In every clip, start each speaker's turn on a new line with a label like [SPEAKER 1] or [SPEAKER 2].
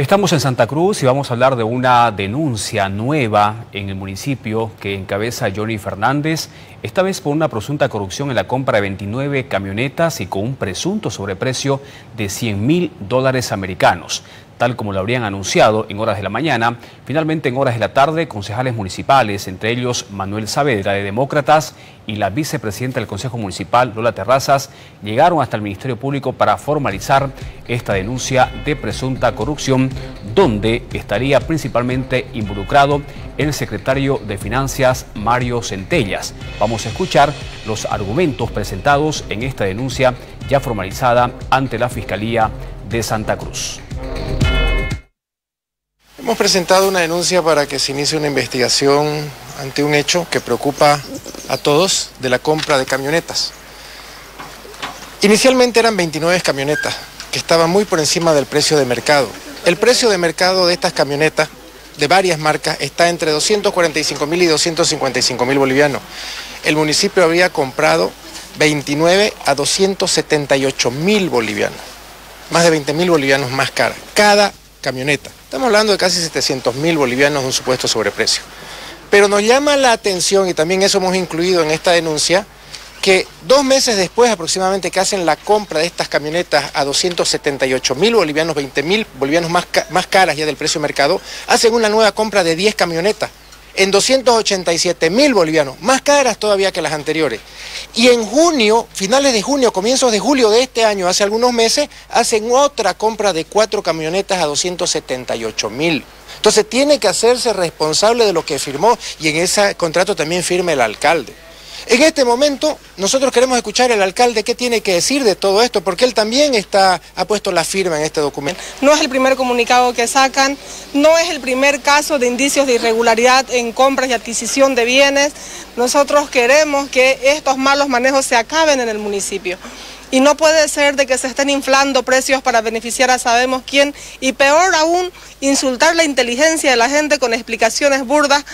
[SPEAKER 1] Estamos en Santa Cruz y vamos a hablar de una denuncia nueva en el municipio que encabeza Johnny Fernández, esta vez por una presunta corrupción en la compra de 29 camionetas y con un presunto sobreprecio de 100 mil dólares americanos tal como lo habrían anunciado en horas de la mañana. Finalmente, en horas de la tarde, concejales municipales, entre ellos Manuel Saavedra de Demócratas y la vicepresidenta del Consejo Municipal, Lola Terrazas, llegaron hasta el Ministerio Público para formalizar esta denuncia de presunta corrupción, donde estaría principalmente involucrado el secretario de Finanzas, Mario Centellas. Vamos a escuchar los argumentos presentados en esta denuncia ya formalizada ante la Fiscalía de Santa Cruz.
[SPEAKER 2] Hemos presentado una denuncia para que se inicie una investigación ante un hecho que preocupa a todos de la compra de camionetas. Inicialmente eran 29 camionetas, que estaban muy por encima del precio de mercado. El precio de mercado de estas camionetas, de varias marcas, está entre 245 mil y 255 mil bolivianos. El municipio había comprado 29 a 278 mil bolivianos, más de 20 mil bolivianos más cara, cada camioneta. Estamos hablando de casi 700 mil bolivianos de un supuesto sobreprecio. Pero nos llama la atención, y también eso hemos incluido en esta denuncia, que dos meses después aproximadamente que hacen la compra de estas camionetas a 278 mil bolivianos, 20 mil bolivianos más, más caras ya del precio de mercado, hacen una nueva compra de 10 camionetas en 287 mil bolivianos, más caras todavía que las anteriores. Y en junio, finales de junio, comienzos de julio de este año, hace algunos meses, hacen otra compra de cuatro camionetas a 278 mil. Entonces tiene que hacerse responsable de lo que firmó y en ese contrato también firma el alcalde. En este momento nosotros queremos escuchar al alcalde qué tiene que decir de todo esto, porque él también está, ha puesto la firma en este documento.
[SPEAKER 3] No es el primer comunicado que sacan, no es el primer caso de indicios de irregularidad en compras y adquisición de bienes. Nosotros queremos que estos malos manejos se acaben en el municipio. Y no puede ser de que se estén inflando precios para beneficiar a sabemos quién y peor aún, insultar la inteligencia de la gente con explicaciones burdas.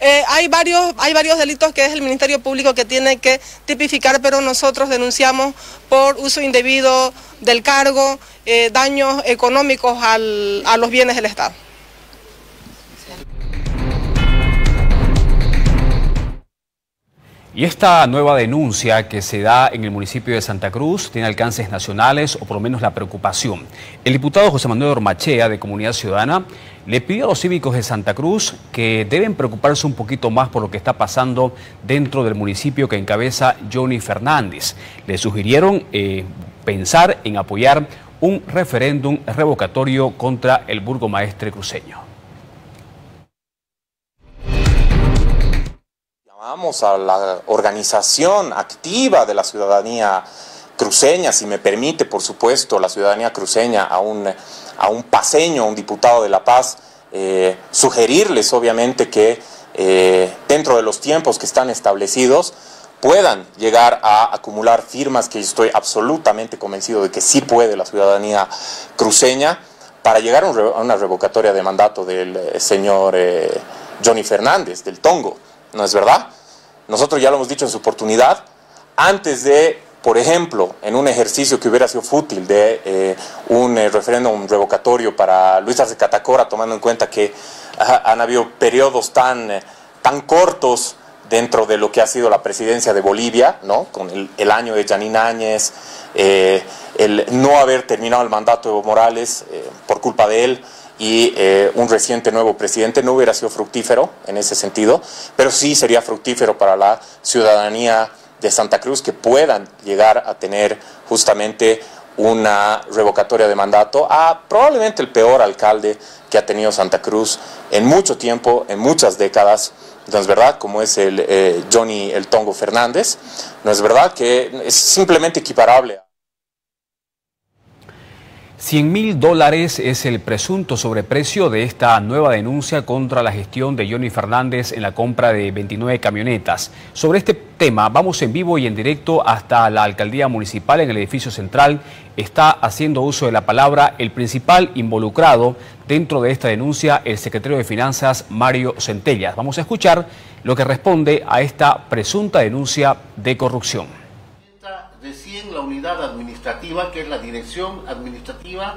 [SPEAKER 3] Eh, hay, varios, hay varios delitos que es el Ministerio Público que tiene que tipificar, pero nosotros denunciamos por uso indebido del cargo, eh, daños económicos a los bienes del Estado.
[SPEAKER 1] Y esta nueva denuncia que se da en el municipio de Santa Cruz tiene alcances nacionales o por lo menos la preocupación. El diputado José Manuel Ormachea de Comunidad Ciudadana le pidió a los cívicos de Santa Cruz que deben preocuparse un poquito más por lo que está pasando dentro del municipio que encabeza Johnny Fernández. Le sugirieron eh, pensar en apoyar un referéndum revocatorio contra el burgomaestre cruceño.
[SPEAKER 4] Vamos a la organización activa de la ciudadanía cruceña, si me permite, por supuesto, la ciudadanía cruceña a un, a un paseño, a un diputado de La Paz, eh, sugerirles obviamente que eh, dentro de los tiempos que están establecidos puedan llegar a acumular firmas, que estoy absolutamente convencido de que sí puede la ciudadanía cruceña, para llegar a una revocatoria de mandato del eh, señor Johnny Fernández, del Tongo. ¿no es verdad? Nosotros ya lo hemos dicho en su oportunidad, antes de, por ejemplo, en un ejercicio que hubiera sido fútil de eh, un eh, referéndum revocatorio para Luis Arce Catacora, tomando en cuenta que han habido periodos tan, eh, tan cortos dentro de lo que ha sido la presidencia de Bolivia, ¿no? con el, año de Janine Áñez, el no haber terminado el mandato de Evo Morales por culpa de él, y eh, un reciente nuevo presidente no hubiera sido fructífero en ese sentido, pero sí sería fructífero para la ciudadanía de Santa Cruz que puedan llegar a tener justamente una revocatoria de mandato a probablemente el peor alcalde que ha tenido Santa Cruz en mucho tiempo, en muchas décadas, no es verdad, como es el eh, Johnny El Tongo Fernández, no es verdad que es simplemente equiparable.
[SPEAKER 1] 100 mil dólares es el presunto sobreprecio de esta nueva denuncia contra la gestión de Johnny Fernández en la compra de 29 camionetas. Sobre este tema vamos en vivo y en directo hasta la alcaldía municipal en el edificio central. Está haciendo uso de la palabra el principal involucrado dentro de esta denuncia, el secretario de Finanzas Mario Centellas. Vamos a escuchar lo que responde a esta presunta denuncia de corrupción
[SPEAKER 5] que es la dirección administrativa,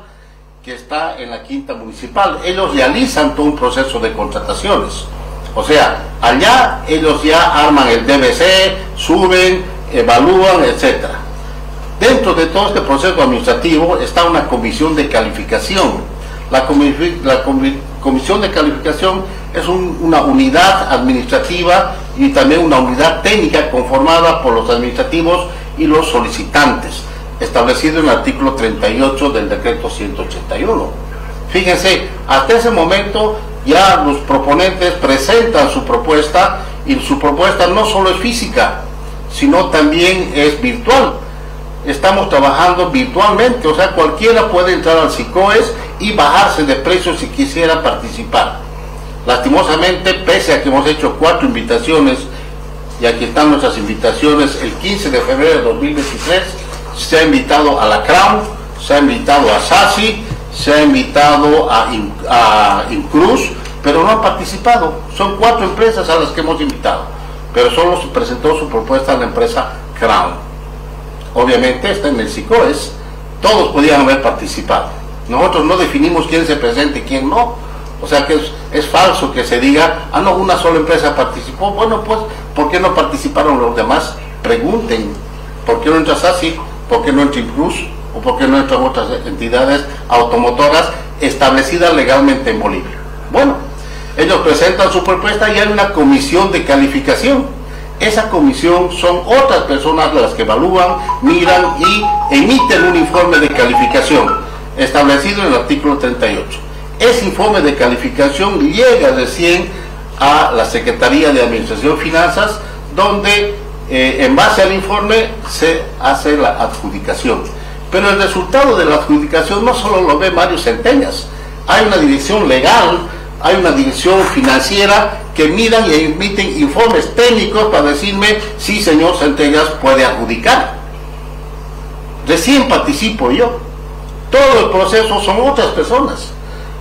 [SPEAKER 5] que está en la quinta municipal. Ellos realizan todo un proceso de contrataciones. O sea, allá ellos ya arman el DBC, suben, evalúan, etc. Dentro de todo este proceso administrativo está una comisión de calificación. La, comisión de calificación es una unidad administrativa y también una unidad técnica conformada por los administrativos y los solicitantes establecido en el artículo 38 del decreto 181. Fíjense, hasta ese momento ya los proponentes presentan su propuesta y su propuesta no solo es física, sino también es virtual. Estamos trabajando virtualmente, o sea, cualquiera puede entrar al SICOES y bajarse de precio si quisiera participar. Lastimosamente, pese a que hemos hecho cuatro invitaciones, y aquí están nuestras invitaciones, el 15 de febrero de 2023, se ha invitado a la Crown, se ha invitado a SASI, se ha invitado a, Incruz, pero no han participado. Son cuatro empresas a las que hemos invitado, pero solo se presentó su propuesta a la empresa Crown. Obviamente está en el SICOES, todos podían haber participado. Nosotros no definimos quién se presente y quién no. O sea que es, es, falso que se diga, ah, no, una sola empresa participó. Bueno, pues, ¿por qué no participaron los demás? Pregunten, ¿por qué no entra SASI? ¿Por qué no entra Incruz? ¿O por qué no entran otras entidades automotoras establecidas legalmente en Bolivia? Bueno, ellos presentan su propuesta y hay una comisión de calificación. Esa comisión son otras personas las que evalúan, miran y emiten un informe de calificación establecido en el artículo 38. Ese informe de calificación llega recién a la Secretaría de Administración y Finanzas, donde eh, en base al informe se hace la adjudicación. Pero el resultado de la adjudicación no solo lo ve Mario Centellas, hay una dirección legal, hay una dirección financiera que miran y emiten informes técnicos para decirme si señor Centellas puede adjudicar. Recién participo yo. Todo el proceso son otras personas.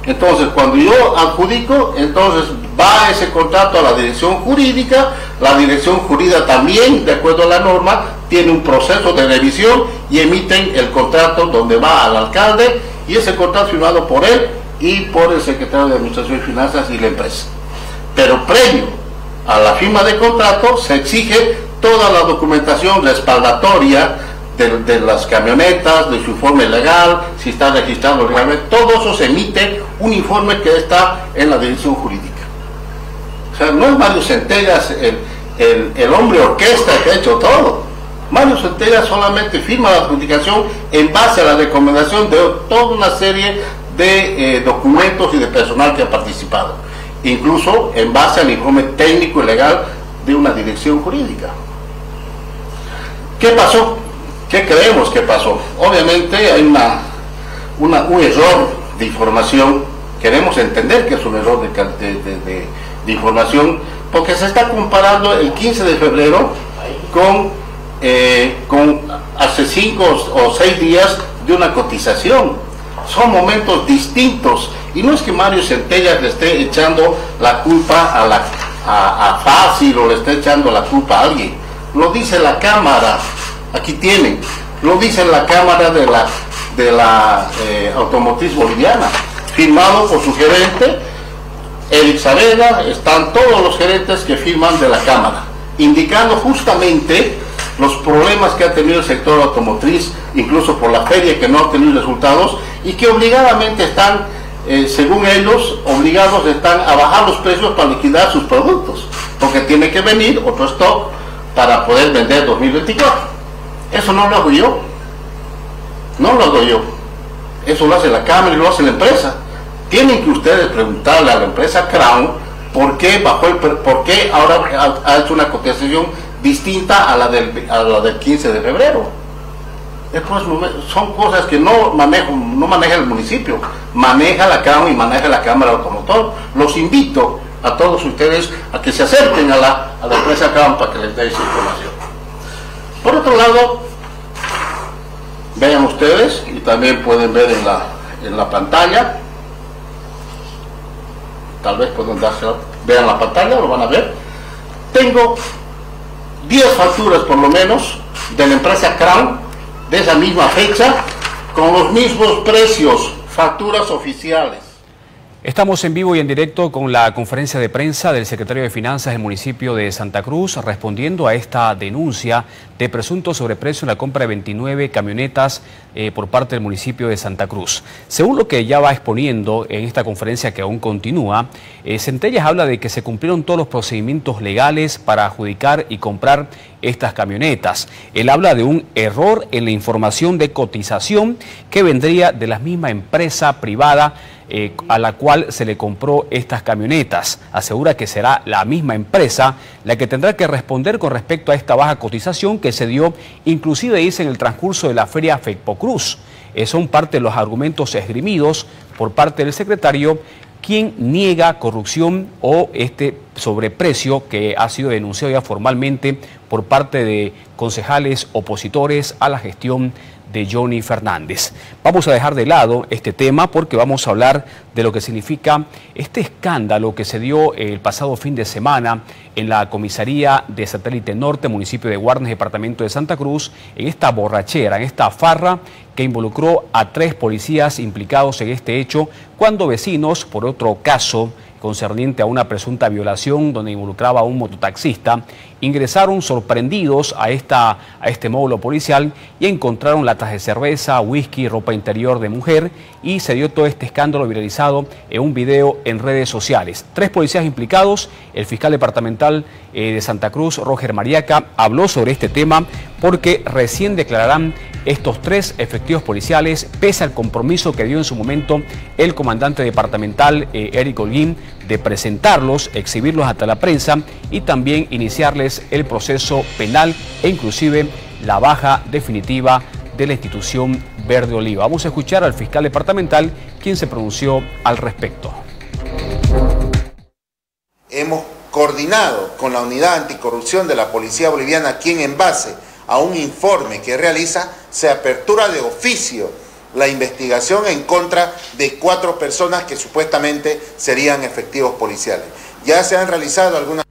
[SPEAKER 5] Entonces, cuando yo adjudico, entonces va ese contrato a la dirección jurídica, la dirección jurídica también, de acuerdo a la norma, tiene un proceso de revisión y emiten el contrato donde va al alcalde y ese contrato firmado por él y por el secretario de Administración y Finanzas y la empresa. Pero previo a la firma de contrato se exige toda la documentación respaldatoria de, las camionetas, de su informe legal, si está registrado legalmente, todo eso se emite un informe que está en la dirección jurídica. O sea, no es Mario Centellas el, el, hombre orquesta que ha hecho todo. Mario Centellas solamente firma la adjudicación en base a la recomendación de toda una serie de eh, documentos y de personal que ha participado, incluso en base al informe técnico y legal de una dirección jurídica. ¿Qué pasó? ¿Qué creemos que pasó? Obviamente hay una, un error de información, queremos entender que es un error de, información, porque se está comparando el 15 de febrero con, eh, con hace 5 o 6 días de una cotización. Son momentos distintos y no es que Mario Centella le esté echando la culpa a, la, a, a Fácil o le esté echando la culpa a alguien. Lo dice la Cámara Aquí tienen. Lo dice la Cámara de la, de la eh, Automotriz Boliviana, firmado por su gerente, Saavedra, están todos los gerentes que firman de la Cámara, indicando justamente los problemas que ha tenido el sector automotriz, incluso por la feria que no ha tenido resultados y que obligadamente están, eh, según ellos, obligados están a bajar los precios para liquidar sus productos, porque tiene que venir otro stock para poder vender 2024. Eso no lo hago yo. No lo hago yo. Eso lo hace la Cámara y lo hace la empresa. Tienen que ustedes preguntarle a la empresa Crown por qué, bajó por qué ahora ha, hecho una cotización distinta a la, del, a la del 15 de febrero. son cosas que no, manejo, no maneja el municipio, maneja la Crown y maneja la Cámara Automotor. Los invito a todos ustedes a que se acerquen a la, a la empresa Crown para que les dé esa información. Por otro lado, vean ustedes y también pueden ver en la, en la pantalla, tal vez pueden darse, vean la pantalla, lo van a ver. Tengo 10 facturas por lo menos de la empresa Crown de esa misma fecha con los mismos precios facturas oficiales.
[SPEAKER 1] Estamos en vivo y en directo con la conferencia de prensa del secretario de Finanzas del municipio de Santa Cruz respondiendo a esta denuncia de presunto sobreprecio en la compra de 29 camionetas eh, por parte del municipio de Santa Cruz. Según lo que ya va exponiendo en esta conferencia que aún continúa, eh, Centellas habla de que se cumplieron todos los procedimientos legales para adjudicar y comprar estas camionetas. Él habla de un error en la información de cotización que vendría de la misma empresa privada eh, a la cual se le compró estas camionetas. Asegura que será la misma empresa la que tendrá que responder con respecto a esta baja cotización que se dio, inclusive dice en el transcurso de la feria FECPO Cruz. Eh, son parte de los argumentos esgrimidos por parte del secretario quien niega corrupción o este sobreprecio que ha sido denunciado ya formalmente por parte de concejales opositores a la gestión de Johnny Fernández. Vamos a dejar de lado este tema porque vamos a hablar de lo que significa este escándalo que se dio el pasado fin de semana en la comisaría de Satélite Norte, municipio de Guarnes, departamento de Santa Cruz, en esta borrachera, en esta farra que involucró a tres policías implicados en este hecho, cuando vecinos, por otro caso, concerniente a una presunta violación donde involucraba a un mototaxista, ingresaron sorprendidos a, esta, a este módulo policial y encontraron latas de cerveza, whisky, ropa interior de mujer y se dio todo este escándalo viralizado en un video en redes sociales. Tres policías implicados, el fiscal departamental eh, de Santa Cruz, Roger Mariaca, habló sobre este tema porque recién declararán estos tres efectivos policiales, pese al compromiso que dio en su momento el comandante departamental eh, Eric Holguín de presentarlos, exhibirlos hasta la prensa y también iniciarles el proceso penal e inclusive la baja definitiva de la institución Verde Oliva. Vamos a escuchar al fiscal departamental quien se pronunció al respecto.
[SPEAKER 6] Hemos coordinado con la unidad anticorrupción de la Policía Boliviana, quien en base a un informe que realiza se apertura de oficio la investigación en contra de cuatro personas que supuestamente serían efectivos policiales. Ya se han realizado algunas...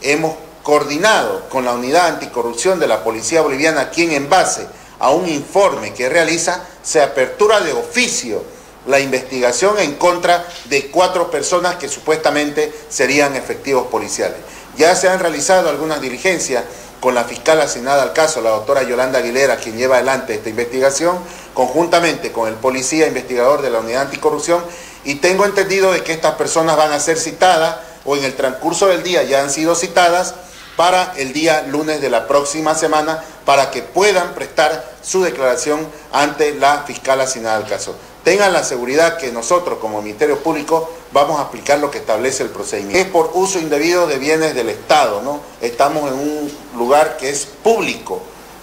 [SPEAKER 6] Hemos coordinado con la unidad anticorrupción de la Policía Boliviana, quien en base a un informe que realiza se apertura de oficio la investigación en contra de cuatro personas que supuestamente serían efectivos policiales. Ya se han realizado algunas diligencias con la fiscal asignada al caso, la doctora Yolanda Aguilera, quien lleva adelante esta investigación, conjuntamente con el policía investigador de la unidad anticorrupción, y tengo entendido de que estas personas van a ser citadas o en el transcurso del día ya han sido citadas para el día lunes de la próxima semana para que puedan prestar su declaración ante la fiscal asignada al caso tengan la seguridad que nosotros como Ministerio Público vamos a aplicar lo que establece el procedimiento. Es por uso indebido de bienes del Estado, ¿no? Estamos en un lugar que es público,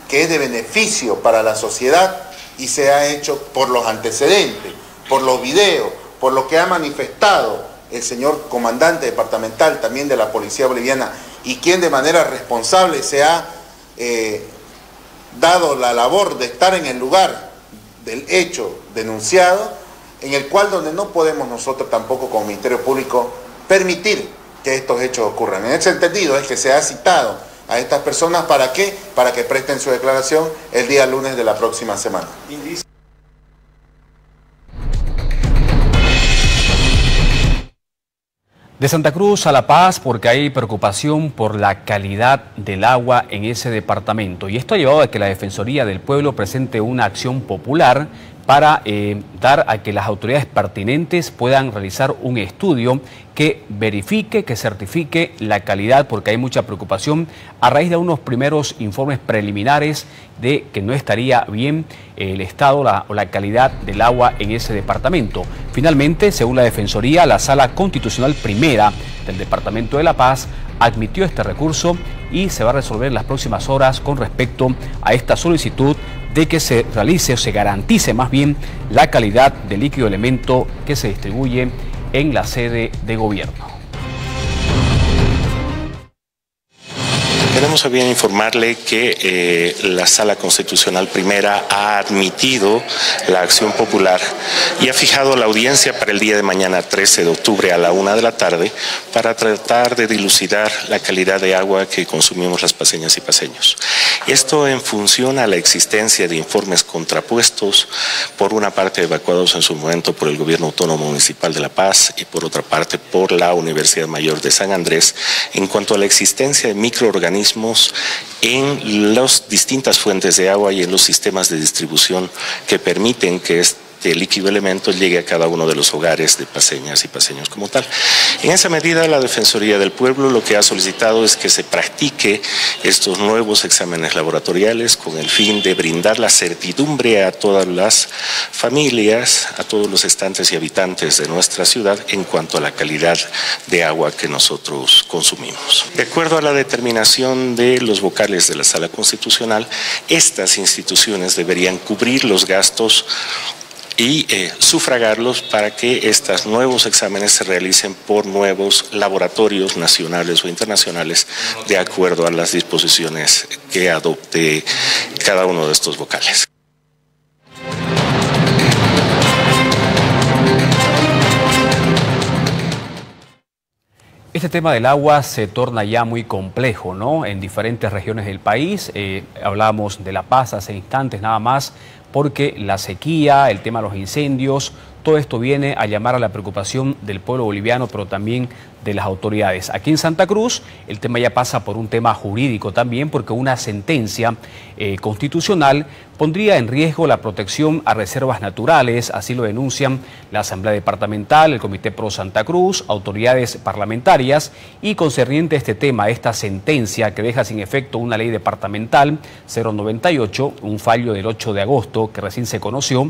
[SPEAKER 6] que es de beneficio para la sociedad y se ha hecho por los antecedentes, por los videos, por lo que ha manifestado el señor comandante departamental también de la Policía Boliviana y quien de manera responsable se ha eh, dado la labor de estar en el lugar del hecho denunciado, en el cual donde no podemos nosotros tampoco como Ministerio Público permitir que estos hechos ocurran. En ese entendido es que se ha citado a estas personas para qué? Para que presten su declaración el día lunes de la próxima semana.
[SPEAKER 1] De Santa Cruz a La Paz porque hay preocupación por la calidad del agua en ese departamento. Y esto ha llevado a que la Defensoría del Pueblo presente una acción popular para eh, dar a que las autoridades pertinentes puedan realizar un estudio que verifique, que certifique la calidad, porque hay mucha preocupación a raíz de unos primeros informes preliminares de que no estaría bien el estado o la calidad del agua en ese departamento. Finalmente, según la Defensoría, la Sala Constitucional Primera del Departamento de La Paz admitió este recurso y se va a resolver en las próximas horas con respecto a esta solicitud de que se realice o se garantice más bien la calidad del líquido elemento que se distribuye en la sede de gobierno.
[SPEAKER 7] Tenemos a bien informarle que eh, la Sala Constitucional Primera ha admitido la acción popular y ha fijado la audiencia para el día de mañana 13 de octubre a la una de la tarde para tratar de dilucidar la calidad de agua que consumimos las paseñas y paseños. Esto en función a la existencia de informes contrapuestos, por una parte evacuados en su momento por el Gobierno Autónomo Municipal de La Paz y por otra parte por la Universidad Mayor de San Andrés, en cuanto a la existencia de microorganismos en las distintas fuentes de agua y en los sistemas de distribución que permiten que este el líquido elemento llegue a cada uno de los hogares de paseñas y paseños como tal. En esa medida, la Defensoría del Pueblo lo que ha solicitado es que se practique estos nuevos exámenes laboratoriales con el fin de brindar la certidumbre a todas las familias, a todos los estantes y habitantes de nuestra ciudad en cuanto a la calidad de agua que nosotros consumimos. De acuerdo a la determinación de los vocales de la Sala Constitucional, estas instituciones deberían cubrir los gastos y eh, sufragarlos para que estos nuevos exámenes se realicen por nuevos laboratorios nacionales o internacionales de acuerdo a las disposiciones que adopte cada uno de estos vocales.
[SPEAKER 1] Este tema del agua se torna ya muy complejo, ¿no? En diferentes regiones del país. Eh, hablábamos de La Paz hace instantes nada más, porque la sequía, el tema de los incendios, todo esto viene a llamar a la preocupación del pueblo boliviano, pero también de las autoridades. Aquí en Santa Cruz el tema ya pasa por un tema jurídico también, porque una sentencia eh, constitucional pondría en riesgo la protección a reservas naturales, así lo denuncian la Asamblea Departamental, el Comité Pro Santa Cruz, autoridades parlamentarias y concerniente a este tema, esta sentencia que deja sin efecto una ley departamental 098, un fallo del 8 de agosto que recién se conoció,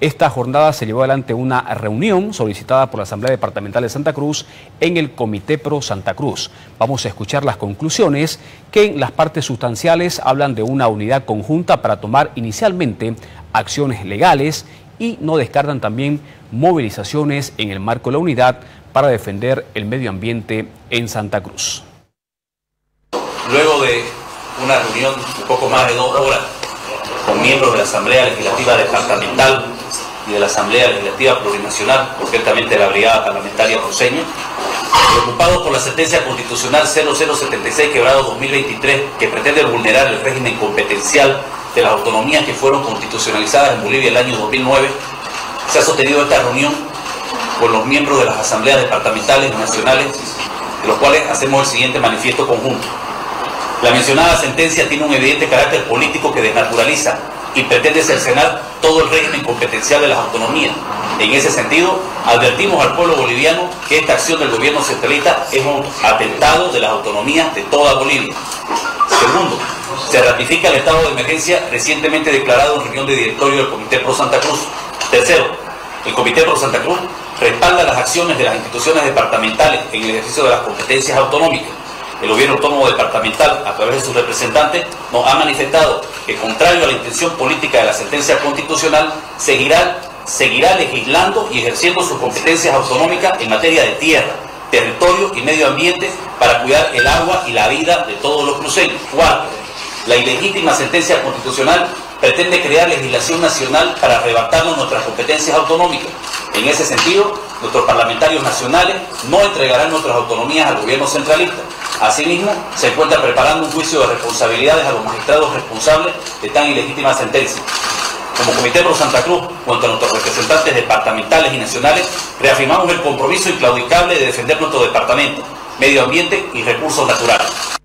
[SPEAKER 1] esta jornada se llevó adelante una reunión solicitada por la Asamblea Departamental de Santa Cruz en el Comité Pro Santa Cruz. Vamos a escuchar las conclusiones que en las partes sustanciales hablan de una unidad conjunta para tomar inicialmente acciones legales y no descartan también movilizaciones en el marco de la unidad para defender el medio ambiente en Santa Cruz.
[SPEAKER 8] Luego de una reunión un poco más de dos horas con miembros de la Asamblea Legislativa Departamental y de la Asamblea Legislativa Plurinacional, concretamente la Brigada Parlamentaria Cruceña, preocupado por la sentencia constitucional 0076 quebrado 2023 que pretende vulnerar el régimen competencial de las autonomías que fueron constitucionalizadas en Bolivia el año 2009, se ha sostenido esta reunión con los miembros de las asambleas departamentales y nacionales, de los cuales hacemos el siguiente manifiesto conjunto. La mencionada sentencia tiene un evidente carácter político que desnaturaliza y pretende cercenar todo el régimen competencial de las autonomías. En ese sentido, advertimos al pueblo boliviano que esta acción del gobierno centralista es un atentado de las autonomías de toda Bolivia. Segundo, se ratifica el estado de emergencia recientemente declarado en reunión de directorio del Comité Pro Santa Cruz. Tercero, el Comité Pro Santa Cruz respalda las acciones de las instituciones departamentales en el ejercicio de las competencias autonómicas el gobierno autónomo departamental, a través de sus representantes, nos ha manifestado que, contrario a la intención política de la sentencia constitucional, seguirá, seguirá legislando y ejerciendo sus competencias autonómicas en materia de tierra, territorio y medio ambiente para cuidar el agua y la vida de todos los cruceños. Cuarto, la ilegítima sentencia constitucional pretende crear legislación nacional para arrebatarnos nuestras competencias autonómicas. En ese sentido, nuestros parlamentarios nacionales no entregarán nuestras autonomías al gobierno centralista Asimismo, se encuentra preparando un juicio de responsabilidades a los magistrados responsables de tan ilegítima sentencia. Como Comité Pro Santa Cruz, contra nuestros representantes departamentales y nacionales, reafirmamos el compromiso inclaudicable de defender nuestro departamento, medio ambiente y recursos naturales.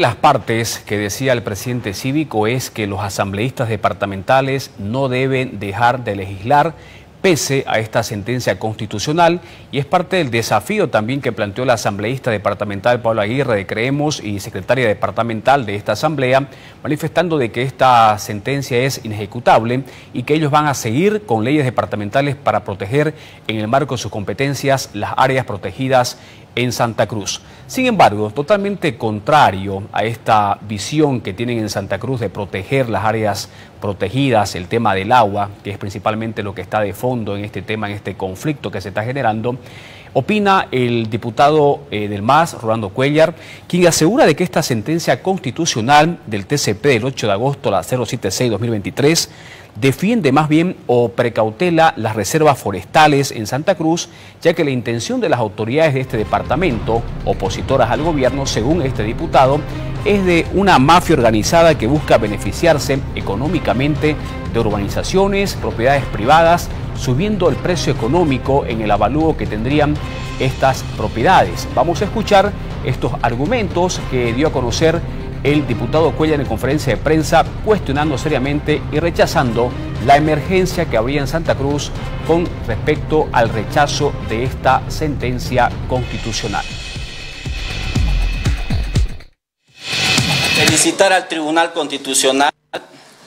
[SPEAKER 1] De las partes que decía el presidente cívico es que los asambleístas departamentales no deben dejar de legislar pese a esta sentencia constitucional. Y es parte del desafío también que planteó la asambleísta departamental Pablo Aguirre de Creemos y secretaria departamental de esta asamblea, manifestando de que esta sentencia es inejecutable y que ellos van a seguir con leyes departamentales para proteger en el marco de sus competencias las áreas protegidas en Santa Cruz. Sin embargo, totalmente contrario a esta visión que tienen en Santa Cruz de proteger las áreas protegidas, el tema del agua, que es principalmente lo que está de fondo en este tema, en este conflicto que se está generando, opina el diputado eh, del MAS, Rolando Cuellar, quien asegura de que esta sentencia constitucional del TCP del 8 de agosto, la 076-2023, defiende más bien o precautela las reservas forestales en Santa Cruz, ya que la intención de las autoridades de este departamento, opositoras al gobierno, según este diputado, es de una mafia organizada que busca beneficiarse económicamente de urbanizaciones, propiedades privadas, subiendo el precio económico en el avalúo que tendrían estas propiedades. Vamos a escuchar estos argumentos que dio a conocer el diputado Cuellar en conferencia de prensa cuestionando seriamente y rechazando la emergencia que habría en Santa Cruz con respecto al rechazo de esta sentencia constitucional.
[SPEAKER 9] Felicitar al Tribunal Constitucional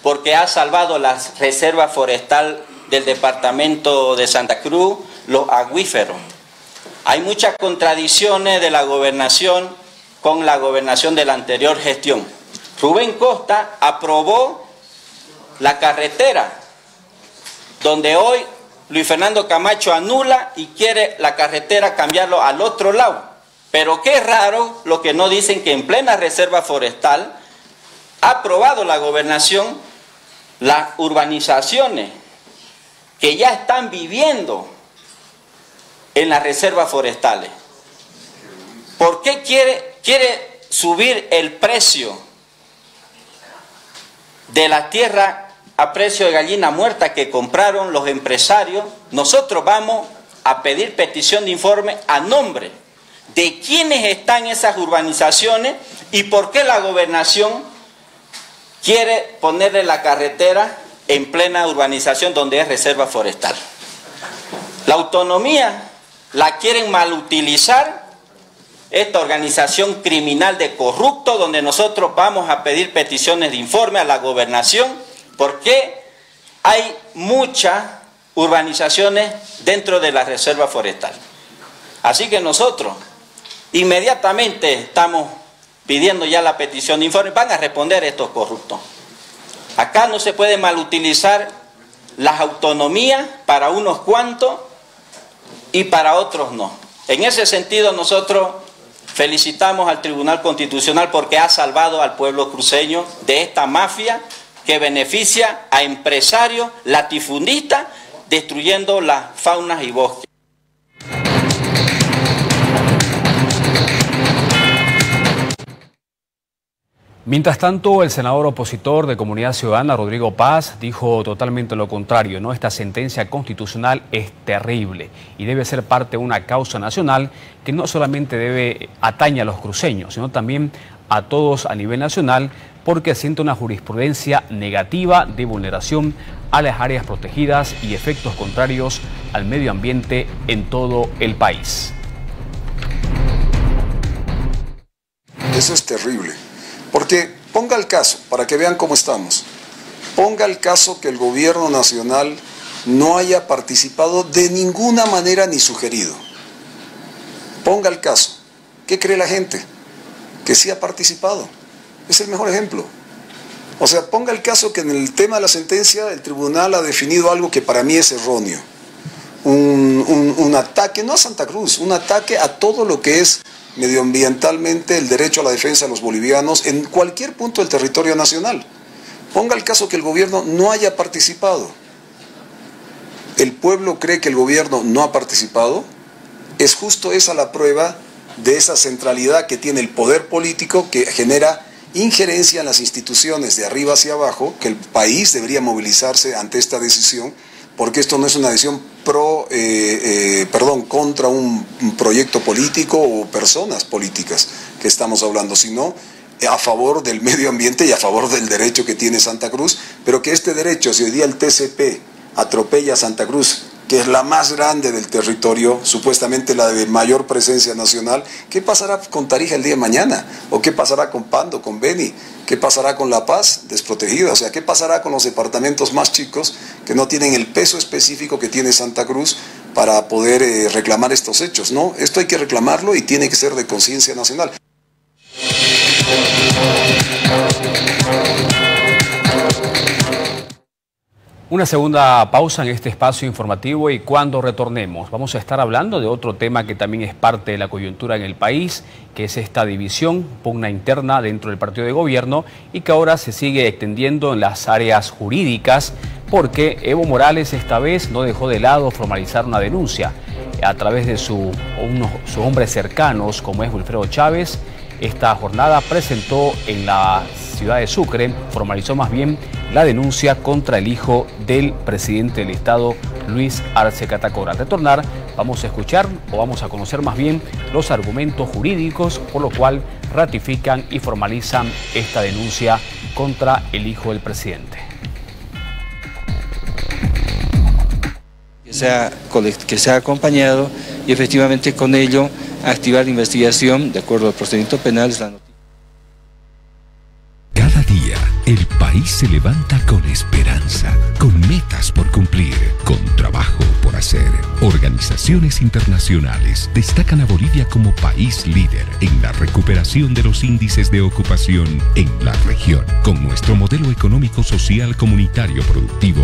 [SPEAKER 9] porque ha salvado la reserva forestal del departamento de Santa Cruz, los acuíferos. Hay muchas contradicciones de la gobernación con la gobernación de la anterior gestión. Rubén Costa aprobó la carretera, donde hoy Luis Fernando Camacho anula y quiere la carretera cambiarlo al otro lado. Pero qué raro lo que no dicen que en plena reserva forestal ha aprobado la gobernación las urbanizaciones que ya están viviendo en las reservas forestales. ¿Por qué quiere, quiere subir el precio de la tierra a precio de gallina muerta que compraron los empresarios? Nosotros vamos a pedir petición de informe a nombre de quiénes están esas urbanizaciones y por qué la gobernación quiere ponerle la carretera en plena urbanización donde es reserva forestal. La autonomía la quieren malutilizar esta organización criminal de corrupto donde nosotros vamos a pedir peticiones de informe a la gobernación porque hay muchas urbanizaciones dentro de la reserva forestal. Así que nosotros inmediatamente estamos pidiendo ya la petición de informe, van a responder estos corruptos. Acá no se puede malutilizar las autonomías para unos cuantos y para otros no. En ese sentido nosotros felicitamos al Tribunal Constitucional porque ha salvado al pueblo cruceño de esta mafia que beneficia a empresarios latifundistas destruyendo las faunas y bosques.
[SPEAKER 1] Mientras tanto, el senador opositor de Comunidad Ciudadana, Rodrigo Paz, dijo totalmente lo contrario. ¿no? Esta sentencia constitucional es terrible y debe ser parte de una causa nacional que no solamente debe atañe a los cruceños, sino también a todos a nivel nacional, porque siente una jurisprudencia negativa de vulneración a las áreas protegidas y efectos contrarios al medio ambiente en todo el país.
[SPEAKER 10] Eso es terrible. Porque ponga el caso, para que vean cómo estamos, ponga el caso que el gobierno nacional no haya participado de ninguna manera ni sugerido. Ponga el caso. ¿Qué cree la gente? Que sí ha participado. Es el mejor ejemplo. O sea, ponga el caso que en el tema de la sentencia el tribunal ha definido algo que para mí es erróneo. Un, un ataque, no a Santa Cruz, un ataque a todo lo que es medioambientalmente el derecho a la defensa de los bolivianos en cualquier punto del territorio nacional. Ponga el caso que el gobierno no haya participado. El pueblo cree que el gobierno no ha participado. Es justo esa la prueba de esa centralidad que tiene el poder político que genera injerencia en las instituciones de arriba hacia abajo, que el país debería movilizarse ante esta decisión porque esto no es una decisión pro, eh, eh, perdón, contra un, proyecto político o personas políticas que estamos hablando, sino a favor del medio ambiente y a favor del derecho que tiene Santa Cruz, pero que este derecho, si hoy día el TCP atropella a Santa Cruz, que es la más grande del territorio, supuestamente la de mayor presencia nacional, ¿qué pasará con Tarija el día de mañana? ¿O qué pasará con Pando, con Beni? ¿Qué pasará con La Paz desprotegida? O sea, ¿qué pasará con los departamentos más chicos que no tienen el peso específico que tiene Santa Cruz para poder eh, reclamar estos hechos, ¿no? Esto hay que reclamarlo y tiene que ser de conciencia nacional.
[SPEAKER 1] Una segunda pausa en este espacio informativo y cuando retornemos vamos a estar hablando de otro tema que también es parte de la coyuntura en el país, que es esta división, pugna interna dentro del partido de gobierno y que ahora se sigue extendiendo en las áreas jurídicas porque Evo Morales esta vez no dejó de lado formalizar una denuncia a través de sus hombres cercanos como es Wilfredo Chávez. Esta jornada presentó en la ciudad de Sucre, formalizó más bien la denuncia contra el hijo del presidente del Estado, Luis Arce Catacora. Retornar, vamos a escuchar o vamos a conocer más bien los argumentos jurídicos por lo cual ratifican y formalizan esta denuncia contra el hijo del presidente.
[SPEAKER 11] Que sea, que sea acompañado y efectivamente con ello activar la investigación de acuerdo al procedimiento penal.
[SPEAKER 12] País se levanta con esperanza, con metas por cumplir, con trabajo por hacer. Organizaciones internacionales destacan a Bolivia como país líder en la recuperación de los índices de ocupación en la región, con nuestro modelo económico social comunitario productivo